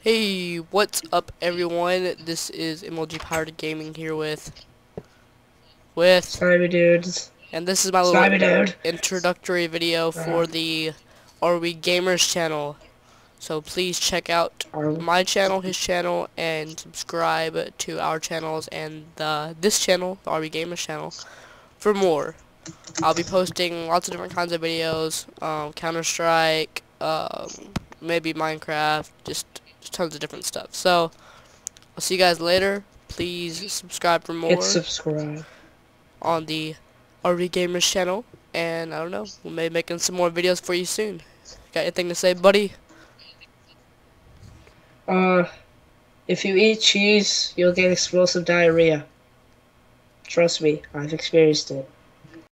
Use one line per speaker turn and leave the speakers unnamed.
Hey, what's up everyone? This is MLG Pirate Gaming here with with
Sorry, dudes.
and this is my little introductory video for the Are We Gamerz channel. So please check out my channel, his channel, and subscribe to our channels and the this channel, the Are We Gamerz channel, for more. I'll be posting lots of different kinds of videos, um, Counter Strike, um, maybe Minecraft, just, just tons of different stuff. So I'll see you guys later. Please subscribe for more
Hit subscribe.
on the Are We Gamerz channel, and I don't know, we may maybe making some more videos for you soon. Got anything to say, buddy?
Uh, if you eat cheese, you'll get explosive diarrhea. Trust me, I've experienced it.